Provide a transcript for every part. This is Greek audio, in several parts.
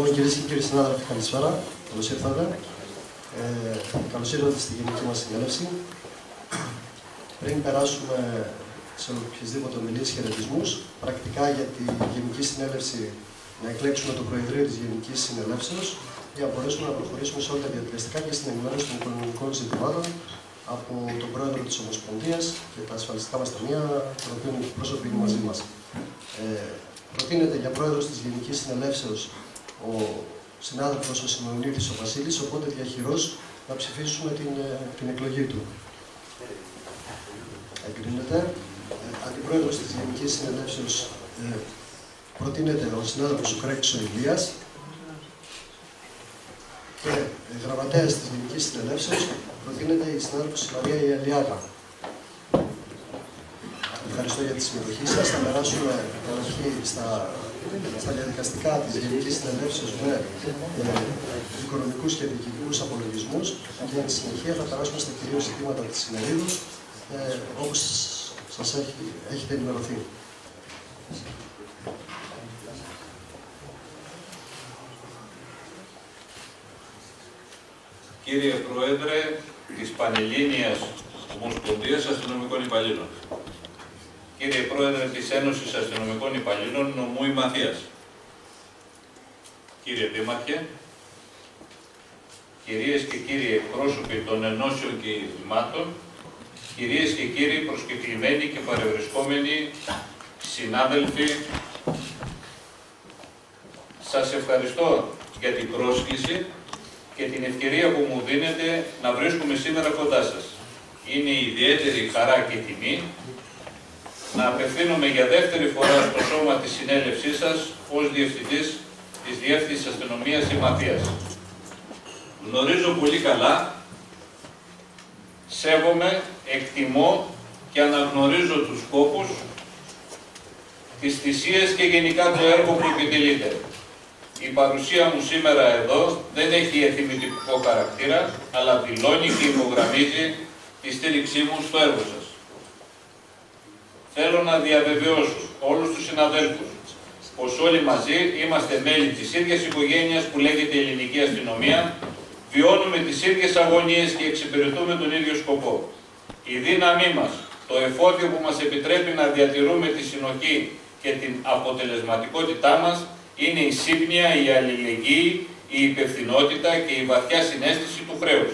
Λοιπόν, κυρίες και κύριοι συνάδελφοι, καλησπέρα. Καλώς ήρθατε. Ε, Καλώς ήρθατε στη γενική μας συνέλευση. Πριν περάσουμε σε οποιασδήποτε ομιλίες χαιρετισμούς, πρακτικά για τη Γενική Συνέλευση να εκλέξουμε το Προεδρείο της Γενικής Συνελεύσεως για να μπορέσουμε να προχωρήσουμε σε όλα τα διαδικαστικά και στην ενημέρωση των οικονομικών ζητημάτων από τον Πρόεδρο της Ομοσπονδίας και τα ασφαλιστικά μας ταμεία, τον οποίο είναι πρόσωποι μαζί μας. Ε, προτείνεται για Πρόεδρος της Γενικής Συνελεύσεως ο συνάδελφος ο Σιμωνίδης ο Βασίλης, οπότε διαχειρός να ψηφίσουμε την, ε, την εκλογή του. Εγκρίνεται. Ε, Αντιπρόεδρος της Γενικής Συνελεύσεως ε, προτείνεται ο συνάδελφος ο Κρέκης ο Ηλίας και ε, γραμματέας της Γενικής Συνελεύσεως προτείνεται η συνάδελφος η Μαρία Ιαλιάδα. Ευχαριστώ για τη συμμετοχή σας. Θα περάσουμε καταρχήν στα, στα διαδικαστικά της Γενικής Συνελεύσεως με ε, οικονομικούς και διοικητικούς απολογισμούς και εν συνεχεία θα περάσουμε στα κυρίως ζητήματα της συνεδρίου ε, όπως σας έχει, έχετε ενημερωθεί. Κύριε Πρόεδρε της Πανελλήνιας Ομοσπονδίας Αστυνομικών Υπαλλήλων, Κύριε Πρόεδρε της Ένωσης Αστυνομικών Υπαλλήλων Νομού Ημαθίας, Κύριε Δήμαρχε, Κυρίες και κύριοι εκπρόσωποι των ενώσεων και ιδρυμάτων, Κυρίες και κύριοι προσκεκλημένοι και παρευρισκόμενοι συνάδελφοι, σας ευχαριστώ για την πρόσκληση και την ευκαιρία που μου δίνετε να βρίσκομαι σήμερα κοντά σας. Είναι ιδιαίτερη χαρά και τιμή να απευθύνομαι για δεύτερη φορά στο σώμα της συνέλευσής σας ως Διευθυντής της Διεύθυνσης Αστυνομίας Μαθίας. Γνωρίζω πολύ καλά, σέβομαι, εκτιμώ και αναγνωρίζω τους σκόπους, τις θυσίες και γενικά το έργο που επιτελείται. Η παρουσία μου σήμερα εδώ δεν έχει εθιμητικό χαρακτήρα, αλλά δηλώνει και υπογραμμίζει τη στήριξή μου στο έργο σας. Θέλω να διαβεβαιώσω όλους τους συναδέλφους πως όλοι μαζί είμαστε μέλη της ίδιας οικογένειας που λέγεται Ελληνική Αστυνομία, βιώνουμε τις ίδιες αγωνίες και εξυπηρετούμε τον ίδιο σκοπό. Η δύναμή μας, το εφόδιο που μας επιτρέπει να διατηρούμε τη συνοχή και την αποτελεσματικότητά μας είναι η σύμπνοια, η αλληλεγγύη, η υπευθυνότητα και η βαθιά συνέστηση του χρέους.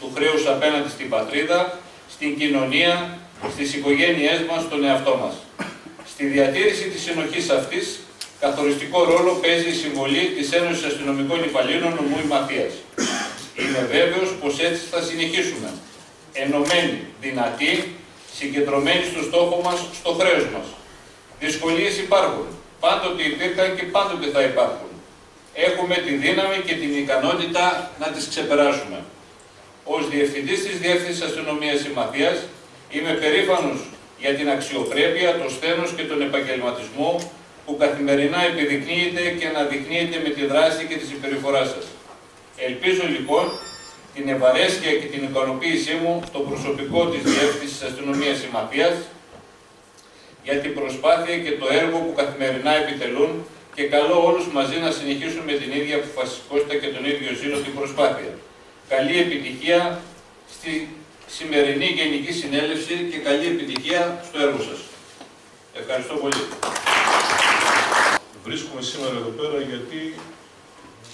Του χρέους απέναντι στην πατρίδα, στην κοινωνία, στις οικογένειές μας, στον εαυτό μας. Στη διατήρηση της συνοχής αυτής, καθοριστικό ρόλο παίζει η συμβολή της Ένωσης Αστυνομικών Υπαλλήλων Νομού Μαθίας. Είμαι βέβαιος πως έτσι θα συνεχίσουμε. Ενωμένοι, δυνατοί, συγκεντρωμένοι στο στόχο μας, στο χρέος μας. Δυσκολίες υπάρχουν, πάντοτε υπήρχαν και πάντοτε θα υπάρχουν. Έχουμε τη δύναμη και την ικανότητα να τις ξεπεράσουμε. Ως Διευθυντής της Διεύθυνσης Αστυνομίας Συμμαθίας είμαι περήφανος για την αξιοπρέπεια, το σθένος και τον επαγγελματισμό που καθημερινά επιδεικνύεται και αναδεικνύεται με τη δράση και τη συμπεριφορά σας. Ελπίζω λοιπόν την ευαρέσκεια και την ικανοποίησή μου στο προσωπικό της Διεύθυνσης Αστυνομίας Συμμαθίας για την προσπάθεια και το έργο που καθημερινά επιτελούν και καλώ όλους μαζί να συνεχίσουν με την ίδια αποφασιστικότητα και τον ίδιο ζήλο την προσπάθεια. Καλή επιτυχία στη σημερινή Γενική Συνέλευση και καλή επιτυχία στο έργο σας. Ευχαριστώ πολύ. Βρίσκομαι σήμερα εδώ πέρα γιατί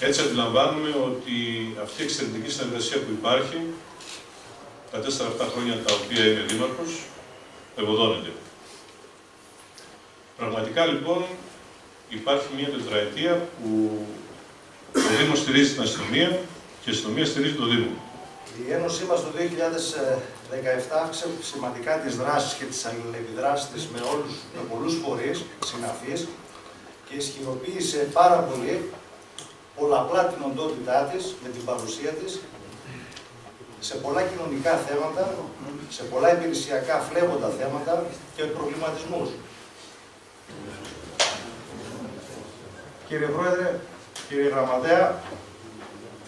έτσι αντιλαμβάνουμε ότι αυτή η εξαιρετική συνεργασία που υπάρχει τα τέσσερα αυτά χρόνια τα οποία είμαι δήμαρχος ευωδώνεται. Πραγματικά λοιπόν υπάρχει μια τετραετία που ο Δήμος στηρίζει την αστυνομία και η αστυνομία στηρίζει τον Δήμο. Η Ένωσή μας το 2017 αύξησε σημαντικά τις δράσεις και τις αλληλεπιδράσεις της με, όλους, με πολλούς φορείς συναφείς και ισχυροποίησε πάρα πολύ πολλαπλά την οντότητά της με την παρουσία της σε πολλά κοινωνικά θέματα, σε πολλά υπηρεσιακά φλέγοντα θέματα και προβληματισμούς. Κύριε Πρόεδρε, κύριε Γραμματέα,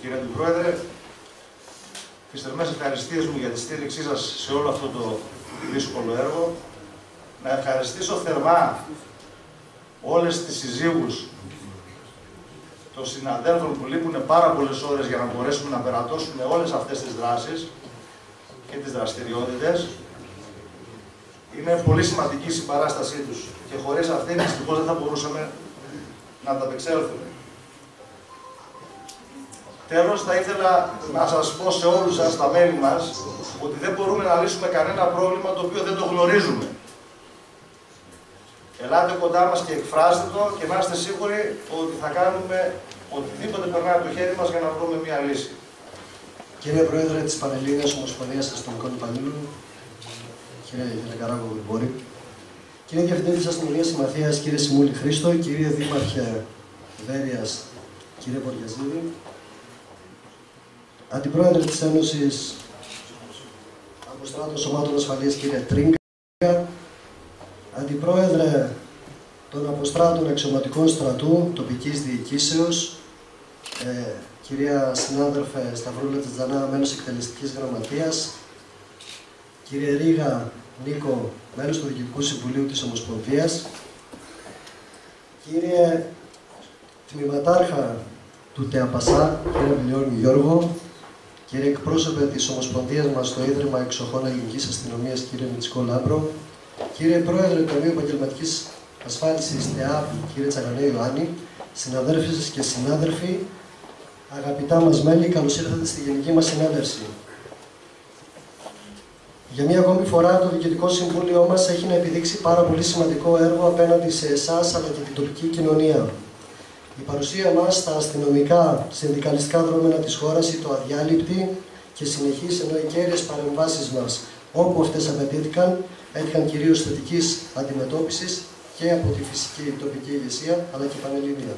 κύριε Αντιπρόεδρε, τις θερμές ευχαριστίες μου για τη στήριξή σας σε όλο αυτό το δύσκολο έργο. Να ευχαριστήσω θερμά όλες τις συζύγους των συναδέλφων που λείπουν πάρα πολλές ώρες για να μπορέσουμε να περατώσουμε όλες αυτές τις δράσεις και τις δραστηριότητες. Είναι πολύ σημαντική η συμπαράστασή τους και χωρίς αυτήν δυστυχώς δεν θα μπορούσαμε να ανταπεξέλθουμε. Τέλος, θα ήθελα να σας πω σε όλους σας, τα μέλη μας, ότι δεν μπορούμε να λύσουμε κανένα πρόβλημα το οποίο δεν το γνωρίζουμε. Ελάτε κοντά μας και εκφράστε το και να είστε σίγουροι ότι θα κάνουμε οτιδήποτε περνάει από το χέρι μας για να βρούμε μια λύση. Κύριε Πρόεδρε της Πανελλήνιας Ομοσπονδίας Αστυνομικών Υπαλλήλων, κύριε Γελεκαράκο Γρηγόρη, κύριε Διευθυντή της Αστυνομίας Συμμαθίας, κύριε Σιμούλη Χρήστο, κύριε Δήμαρχε Βέρειας, κύριε Βοριαζίδη, Αντιπρόεδρε της Ένωσης Αποστράτων Σωμάτων Ασφαλείας, κύριε Τρίγκα, Αντιπρόεδρε των Αποστράτων Αξιωματικών Στρατού Τοπικής Διοικήσεως, ε, κυρία συνάδελφε Σταυρούλα Τζανά, μέλος εκτελεστικής γραμματείας, κύριε Ρίγα Νίκο, μέλος του Διοικητικού Συμβουλίου της Ομοσπονδίας, κύριε Τμηματάρχα του ΤΕΑΠΑΣΑ, κύριε Μιλιώνη Γιώργο, κύριε εκπρόσωπε της Ομοσπονδίας μας στο Ίδρυμα Εξοχών Ελληνικής Αστυνομίας, κύριε Μητσικό Λάμπρο, κύριε Πρόεδρε του Ταμείου Επαγγελματικής Ασφάλισης ΤΕΑΠ, κύριε Τσαγανέ Ιωάννη, συναδέλφοι και συνάδελφοι, αγαπητά μας μέλη, καλώς ήρθατε στη Γενική μας Συνέλευση. Για μία ακόμη φορά το Διοικητικό Συμβούλιο μας έχει να επιδείξει πάρα πολύ σημαντικό έργο απέναντι σε εσάς αλλά και την τοπική κοινωνία. Η παρουσία μας στα αστυνομικά συνδικαλιστικά δρόμενα της χώρας ήταν το αδιάλειπτη και συνεχής ενώ οι κέρυες παρεμβάσεις μας όπου αυτές απαιτήθηκαν έτυχαν κυρίως θετικής αντιμετώπισης και από τη φυσική τοπική ηγεσία αλλά και πανελλήνια.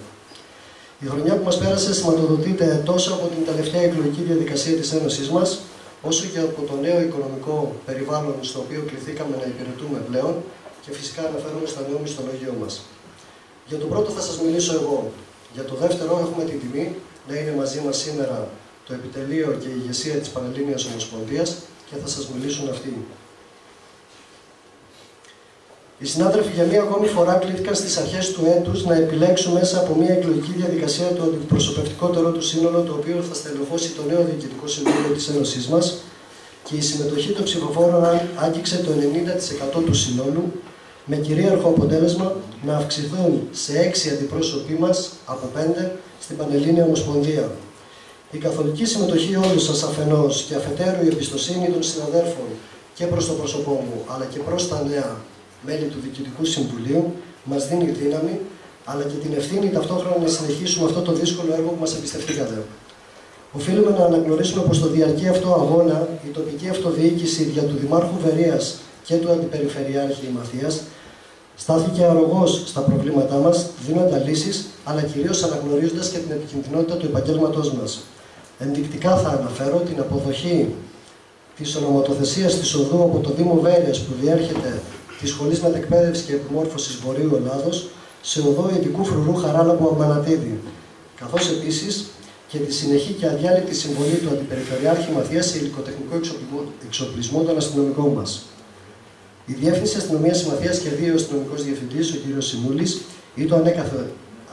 Η χρονιά που μας πέρασε σηματοδοτείται τόσο από την τελευταία εκλογική διαδικασία της Ένωσής μας, όσο και από το νέο οικονομικό περιβάλλον στο οποίο κληθήκαμε να υπηρετούμε πλέον και φυσικά αναφέρομαι στο νέο μισθολογείο μας. Για το πρώτο θα σας μιλήσω εγώ. Για το δεύτερο έχουμε την τιμή να είναι μαζί μας σήμερα το επιτελείο και η ηγεσία της Πανελλήνιας Ομοσπονδίας και θα σας μιλήσουν αυτοί. Οι συνάδελφοι για μία ακόμη φορά κλήθηκαν στις αρχές του έτους να επιλέξουν μέσα από μία εκλογική διαδικασία το αντιπροσωπευτικότερο του σύνολο, το οποίο θα στελεχώσει το νέο Διοικητικό Συμβούλιο της Ένωσής μας και η συμμετοχή των ψηφοφόρων άγγιξε το 90% του συνόλου, με κυρίαρχο αποτέλεσμα να αυξηθούν σε έξι αντιπρόσωποι μας από πέντε στην Πανελλήνια Ομοσπονδία. Η καθολική συμμετοχή όλων σας αφενός και αφετέρου η εμπιστοσύνη των συναδέλφων και προς το πρόσωπό μου, αλλά και προς τα νέα μέλη του Διοικητικού Συμβουλίου, μας δίνει δύναμη, αλλά και την ευθύνη ταυτόχρονα να συνεχίσουμε αυτό το δύσκολο έργο που μας εμπιστευτήκατε. Οφείλουμε να αναγνωρίσουμε πως στο διαρκή αυτό αγώνα η τοπική αυτοδιοίκηση δια του Δημάρχου Βερίας και του Αντιπεριφερειάρχη Μαθία στάθηκε αρρωγός στα προβλήματά μας, δίνοντα λύσεις, αλλά κυρίως αναγνωρίζοντας και την επικινδυνότητα του επαγγέλματός μας. Ενδεικτικά θα αναφέρω την αποδοχή της ονοματοθεσίας της οδού από το Δήμο Βέρειας που διέρχεται της Σχολής Μετεκπαίδευσης και Επιμόρφωσης Βορείου Ελλάδος σε οδό ειδικού φρουρού Χαράλαμπου Αμπανατίδη, καθώς επίσης και τη συνεχή και αδιάλειπτη συμβολή του Αντιπεριφερειάρχη Μαθίας σε υλικοτεχνικό εξοπλισμό των αστυνομικών μας. Η Διεύθυνση Αστυνομίας Συμμαθία και δύο αστυνομικός διευθυντής, ο κ. Σιμούλης, ήταν ανέκαθεν,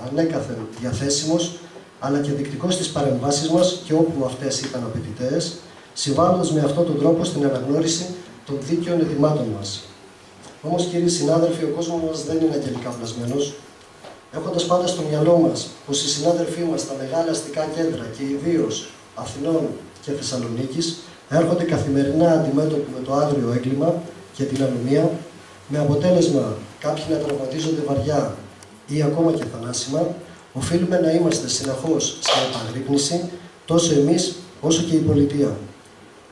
ανέκαθεν διαθέσιμος αλλά και δεικτικός στις παρεμβάσεις μας και όπου αυτές ήταν απαιτητές, συμβάλλοντας με αυτόν τον τρόπο στην αναγνώριση των δίκαιων ετοιμάτων μας. Όμως, κύριοι συνάδελφοι, ο κόσμος μας δεν είναι αγγελικά πλασμένος. Έχοντας πάντα στο μυαλό μας πως οι συνάδελφοί μας στα μεγάλα αστικά κέντρα και ιδίως Αθηνών και Θεσσαλονίκης έρχονται καθημερινά αντιμέτωποι με το άγριο έγκλημα και την ανομία, με αποτέλεσμα κάποιοι να τραυματίζονται βαριά ή ακόμα και θανάσιμα, οφείλουμε να είμαστε συνεχώς στην επαγρύπνηση τόσο εμείς όσο και η πολιτεία.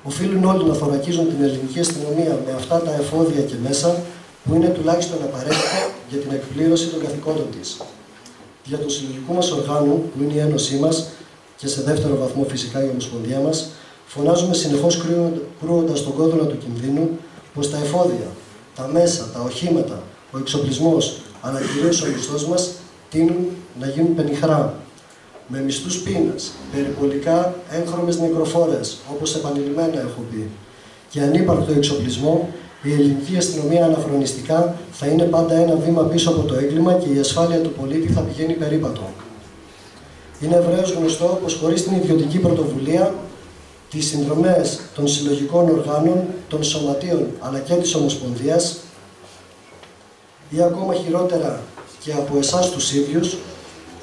Οφείλουν όλοι να θωρακίζουν την ελληνική αστυνομία με αυτά τα εφόδια και μέσα που είναι τουλάχιστον απαραίτητα για την εκπλήρωση των καθηκόντων της. Για το συλλογικό μας οργάνο, που είναι η Ένωσή μας και σε δεύτερο βαθμό φυσικά η Ομοσπονδία μας, φωνάζουμε συνεχώς κρούοντα τον κόδωνα του κινδύνου πως τα εφόδια, τα μέσα, τα οχήματα, ο εξοπλισμός αλλά κυρίως ο μισθός μας τείνουν να γίνουν πενιχρά. Με μισθούς πείνας, περιπολικά έγχρωμες νεκροφόρες, όπως επανειλημμένα έχω πει, και ανύπαρκτο εξοπλισμό η ελληνική αστυνομία αναχρονιστικά θα είναι πάντα ένα βήμα πίσω από το έγκλημα και η ασφάλεια του πολίτη θα πηγαίνει περίπατο. Είναι ευρέως γνωστό πως χωρίς την ιδιωτική πρωτοβουλία, τις συνδρομές των συλλογικών οργάνων, των σωματείων αλλά και της Ομοσπονδίας, ή ακόμα χειρότερα και από εσάς τους ίδιους,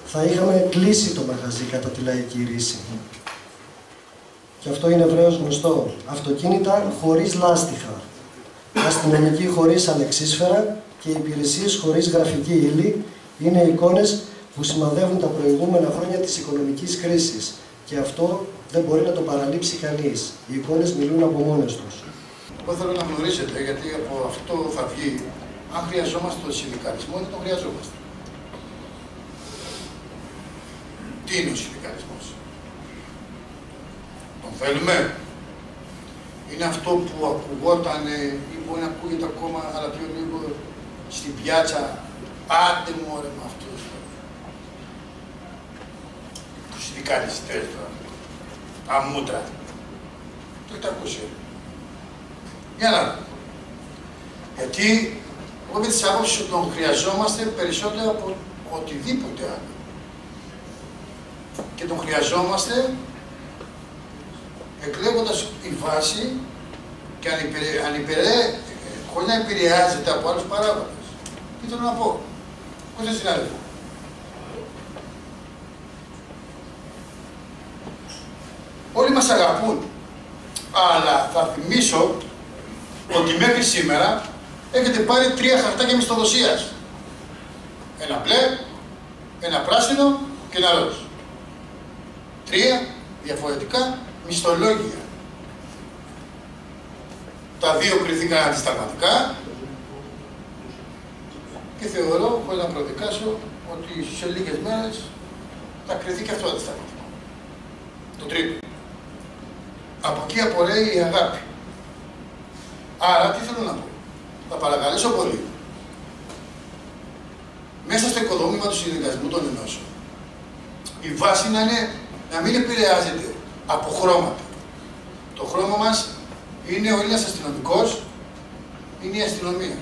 θα είχαμε κλείσει το μαγαζί κατά τη λαϊκή ρίση. Και αυτό είναι ευρέως γνωστό. Αυτοκίνητα χωρίς λάστιχα, αστυνομικοί χωρίς ανεξίσφαιρα και υπηρεσίες χωρίς γραφική ύλη είναι εικόνες που σημαδεύουν τα προηγούμενα χρόνια της οικονομικής κρίσης και αυτό δεν μπορεί να το παραλείψει κανείς. Οι εικόνες μιλούν από μόνες τους. Εγώ θέλω να γνωρίζετε, γιατί από αυτό θα βγει, αν χρειαζόμαστε τον συνδικαλισμό, δεν τον χρειαζόμαστε. Τι είναι ο συνδικαλισμός; Τον θέλουμε; Είναι αυτό που ακουγόταν ή μπορεί να ακούγεται ακόμα, αλλά πιο λίγο στην πιάτσα; Άντε μου ρε με αυτούς. Τους συνδικαλιστές τώρα. Τα μούτρα. Το έχετε ακούσει. Για να δούμε. Γιατί εγώ με τις άποψεις ότι τον χρειαζόμαστε περισσότερο από οτιδήποτε άλλο. Και τον χρειαζόμαστε εκλέγοντας η βάση και αν, υπηρε, αν υπηρε, χωρίς να επηρεάζεται από άλλους παράγοντες. Τι θέλω να πω. Πώς συνάδελφο; Όλοι μας αγαπούν. Αλλά θα θυμίσω ότι μέχρι σήμερα έχετε πάρει τρία χαρτάκια μισθοδοσίας. Ένα μπλε, ένα πράσινο και ένα ροζ. Τρία διαφορετικά μισθολόγια. Τα δύο κριθήκαν αντισταγματικά και θεωρώ, χωρίς να προδικάσω, ότι σε λίγες μέρες θα κριθεί και αυτό αντισταγματικό. Το τρίτο. Από εκεί απορρέει η αγάπη. Άρα, τι θέλω να πω; Θα παρακαλέσω πολύ. Μέσα στο οικοδόμημα του συνδικασμού των ενώσεων, η βάση να, είναι, να μην επηρεάζεται από χρώματα. Το χρώμα μας είναι ο Έλληνας αστυνομικός, είναι η αστυνομία.